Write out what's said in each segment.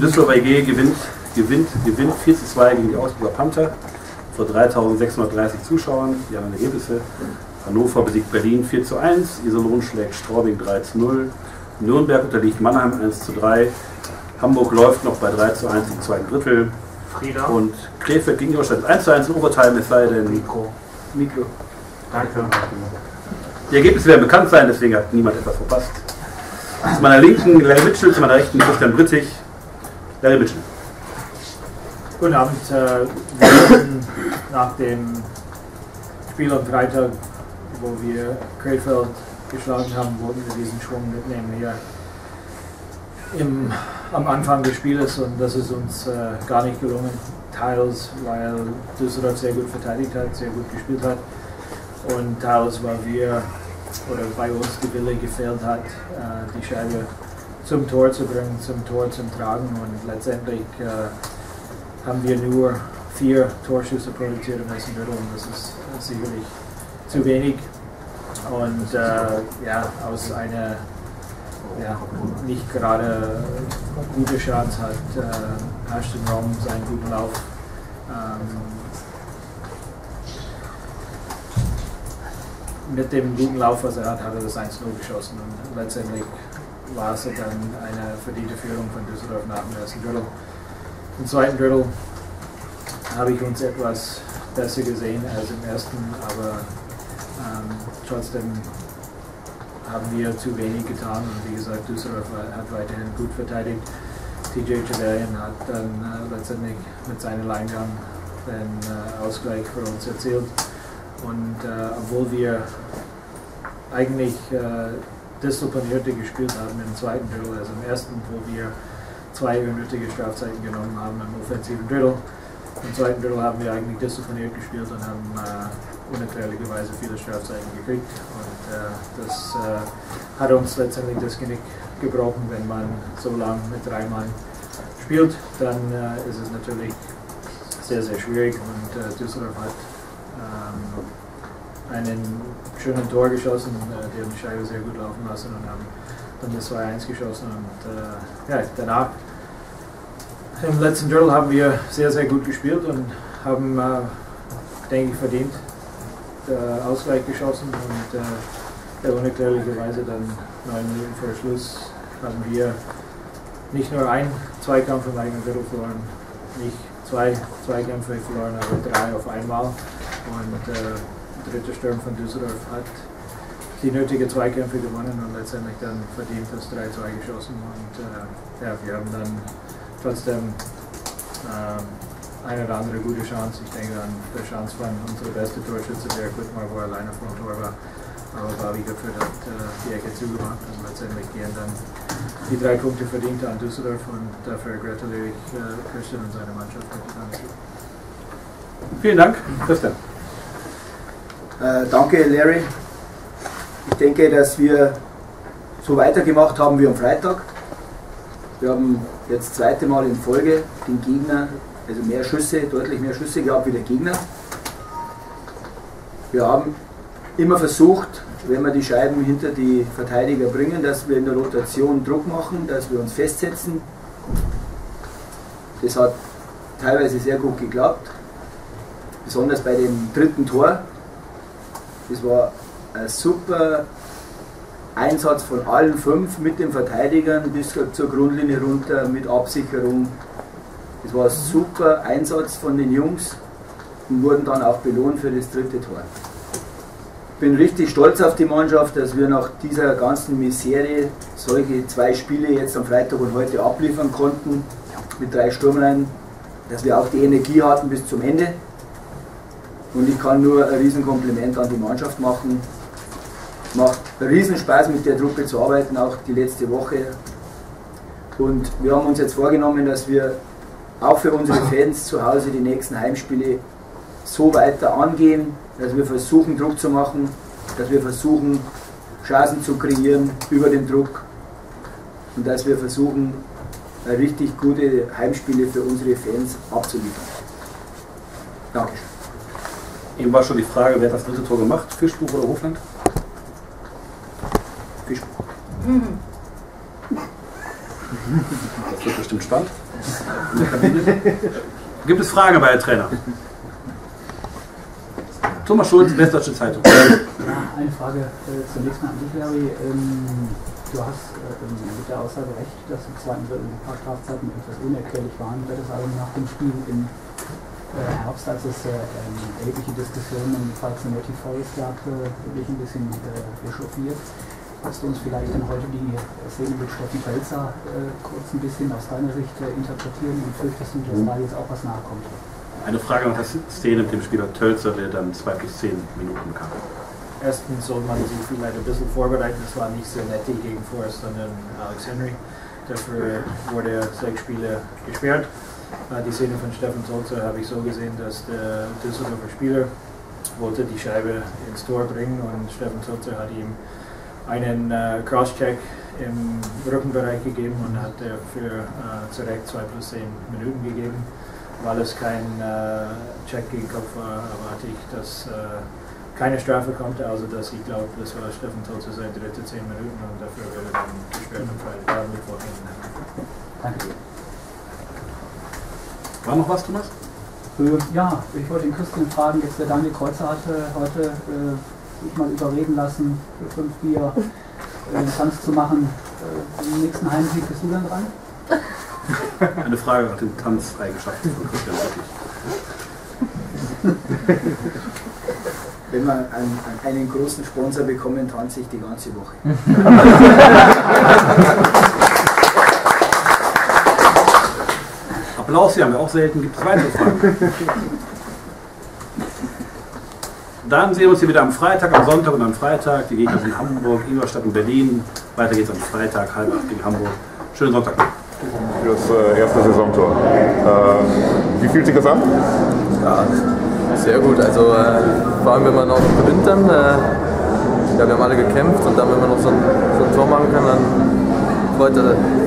Düsseldorfer EG gewinnt, gewinnt, gewinnt 4 zu 2 gegen die Augsburger Panther vor 3630 Zuschauern. Die anderen Ergebnisse. Hannover besiegt Berlin 4 zu 1, Iserlohn schlägt Straubing 3 zu 0, Nürnberg unterliegt Mannheim 1 zu 3, Hamburg läuft noch bei 3 zu 1 im zweiten Drittel. Frieda. Und Krefeld gegen Ingolstadt 1 zu 1 in Overtime, es sei denn. Mikro. Mikro. Danke. Die Ergebnisse werden bekannt sein, deswegen hat niemand etwas verpasst. Zu meiner linken Larry Mitchell, zu meiner rechten Christian Brittig. Larry Mitchell. Guten Abend. Äh, wir hatten nach dem Spiel am Freitag, wo wir Krefeld geschlagen haben, wollten wir diesen Schwung mitnehmen hier im, am Anfang des Spieles und das ist uns äh, gar nicht gelungen. Teils, weil Düsseldorf sehr gut verteidigt hat, sehr gut gespielt hat und teils, weil wir oder bei uns die Wille gefehlt hat, äh, die Scheibe zum Tor zu bringen, zum Tor zum Tragen und letztendlich äh, haben wir nur vier Torschüsse produziert im ersten Drittel und das ist sicherlich zu wenig. Und äh, ja, aus einer ja, nicht gerade gute Chance hat äh, Ashton Rom seinen guten Lauf. Ähm, mit dem guten Lauf, was er hat, hat er das 1-0 geschossen und letztendlich war es dann eine verdiente Führung von Düsseldorf nach dem ersten Drittel. Im zweiten Drittel habe ich uns etwas besser gesehen als im ersten, aber ähm, trotzdem haben wir zu wenig getan und wie gesagt, Düsseldorf hat weiterhin gut verteidigt. TJ Trevelyan hat dann äh, letztendlich mit seinem Leingang den äh, Ausgleich für uns erzielt. Und äh, obwohl wir eigentlich äh, disziplinierter gespielt haben im zweiten Drittel als im ersten, wo wir zwei unnötige Strafzeiten genommen haben im offensiven Drittel. Im zweiten Drittel haben wir eigentlich diszipliniert gespielt und haben äh, unerklärlicherweise viele Strafzeiten gekriegt. Und äh, das äh, hat uns letztendlich das Genick gebrochen, wenn man so lange mit drei Mann spielt, dann äh, ist es natürlich sehr, sehr schwierig und äh, Düsseldorf hat ähm, einen schönen Tor geschossen, äh, die haben die Scheibe sehr gut laufen lassen und haben dann das 2-1 geschossen und äh, ja, danach im letzten Drittel haben wir sehr, sehr gut gespielt und haben, äh, denke ich, verdient den Ausgleich geschossen und äh, ja, unerklärlicherweise dann neun Minuten vor Schluss haben wir nicht nur einen Zweikampf im eigenen Drittel verloren, nicht zwei Zweikämpfe verloren, aber drei auf einmal. Und äh, dritte Sturm von Düsseldorf hat die nötigen Zweikämpfe gewonnen und letztendlich dann verdient das 3-2 geschossen. Und äh, ja, wir haben dann trotzdem äh, eine oder andere gute Chance. Ich denke an der Chance von unserer beste Torschütze, der Quittmar, wo er alleine dem Tor war. Aber Bobby geführt hat äh, die Ecke zugemacht und letztendlich gehen dann die drei Punkte verdient an Düsseldorf und dafür gratuliere ich äh, Christian und seine Mannschaft. Vielen Dank, Christian. Äh, danke, Larry. Ich denke, dass wir so weitergemacht haben wie am Freitag. Wir haben jetzt das zweite Mal in Folge den Gegner, also mehr Schüsse, deutlich mehr Schüsse gehabt wie der Gegner. Wir haben immer versucht, wenn wir die Scheiben hinter die Verteidiger bringen, dass wir in der Rotation Druck machen, dass wir uns festsetzen. Das hat teilweise sehr gut geklappt, besonders bei dem dritten Tor. Das war ein super Einsatz von allen fünf mit den Verteidigern bis zur Grundlinie runter mit Absicherung. Das war ein super Einsatz von den Jungs und wurden dann auch belohnt für das dritte Tor. Ich bin richtig stolz auf die Mannschaft, dass wir nach dieser ganzen Misere solche zwei Spiele jetzt am Freitag und heute abliefern konnten mit drei Sturmreihen, dass wir auch die Energie hatten bis zum Ende. Und ich kann nur ein Riesenkompliment an die Mannschaft machen. Macht riesen Spaß mit der Truppe zu arbeiten, auch die letzte Woche. Und wir haben uns jetzt vorgenommen, dass wir auch für unsere Fans zu Hause die nächsten Heimspiele so weiter angehen, dass wir versuchen Druck zu machen, dass wir versuchen Chancen zu kreieren über den Druck und dass wir versuchen richtig gute Heimspiele für unsere Fans abzuliefern. Dankeschön. Eben war schon die Frage, wer hat das dritte Tor gemacht? Fischbuch oder Hofland? Fischbuch. Das wird bestimmt spannend. Gibt es Fragen bei der Trainer? Thomas Schulz, Westdeutsche Zeitung. Eine Frage äh, zunächst mal an dich, Larry. Ähm, du hast äh, mit der Aussage recht, dass im zweiten Drittel ein paar Strafzeiten etwas unerklärlich waren. Wird es aber nach dem Spiel äh, Herbst, als es äh, ähm, erhebliche Diskussionen um Falconetti Forest gab, äh, wirklich ein bisschen äh, echauffiert. Kannst du uns vielleicht dann heute die Szene mit Steffen Pelzer äh, kurz ein bisschen aus deiner Sicht äh, interpretieren und fürchtest du, dass da jetzt auch was nachkommt? Eine Frage nach der Szene mit dem Spieler Tölzer, der dann 2 plus 10 Minuten kam. Erstens soll man sich vielleicht ein bisschen vorbereiten. Es war nicht sehr nett gegen Forrest, sondern Alex Henry. Dafür wurde er sechs Spiele gesperrt. Äh, Die Szene von Steffen Tölzer habe ich so gesehen, dass der Düsseldorfer Spieler wollte die Scheibe ins Tor bringen und Steffen Tölzer hat ihm einen äh, Crosscheck im Rückenbereich gegeben und hat dafür äh, zu Recht 2 plus 10 Minuten gegeben. Weil es kein äh, Check gegen Kopf war, erwarte ich, dass äh, keine Strafe kommt. Also dass ich glaube, das war Steffen Tölzer seine dritte 10 Minuten und dafür wird er dann gesperrt am Freitag, äh, Mittwoch. Danke. War noch was, Thomas? Äh, Ja, ich wollte den Christian fragen, jetzt der Daniel Kreuzer hatte heute äh, sich mal überreden lassen, für fünf Bier äh, einen Tanz zu machen. Äh, Im nächsten Heimsieg bist du dann dran? Eine Frage nach den Tanzeigenschaften von Christian Rettich. Wenn wir einen, einen großen Sponsor bekommen, tanze ich die ganze Woche. Applaus, die haben wir auch selten. Gibt es weitere Fragen? Dann sehen wir uns hier wieder am Freitag, am Sonntag und am Freitag. Die Gegner sind Hamburg, Ingolstadt und Berlin. Weiter geht's am Freitag, halb acht gegen Hamburg. Schönen Sonntag. Das äh, erste Saisontor. Äh, wie fühlt sich das an? Ja, sehr gut. Also äh, vor allem, wenn man auch gewinnt dann. Äh, ja, wir haben alle gekämpft und dann, wenn man noch so ein, so ein Tor machen kann, dann freut,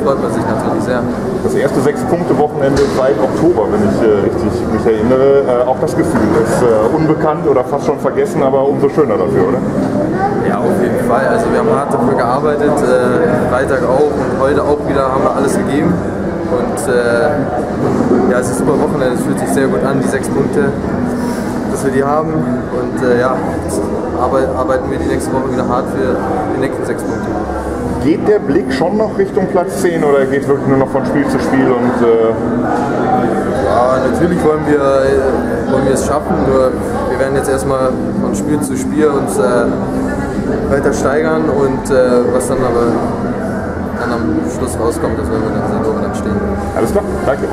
freut man sich natürlich sehr. Das erste Sechs-Punkte-Wochenende seit Oktober, wenn ich äh, richtig mich erinnere. Äh, auch das Gefühl ist äh, unbekannt oder fast schon vergessen, aber umso schöner dafür, oder? Ja, auf jeden Fall. Also wir haben hart dafür gearbeitet, äh, Freitag auch und heute auch wieder haben wir alles gegeben. Und äh, ja, es ist ein super Wochenende, es fühlt sich sehr gut an, die sechs Punkte, dass wir die haben. Und äh, ja, arbeiten wir die nächste Woche wieder hart für die nächsten sechs Punkte. Geht der Blick schon noch Richtung Platz 10 oder geht wirklich nur noch von Spiel zu Spiel und äh, Ja, natürlich wollen wir, äh, wollen wir es schaffen, nur wir werden jetzt erstmal von Spiel zu Spiel uns äh, weiter steigern und äh, was dann aber dann am Schluss rauskommt, das werden wir dann sehen, wo wir dann stehen. alles klar? Danke.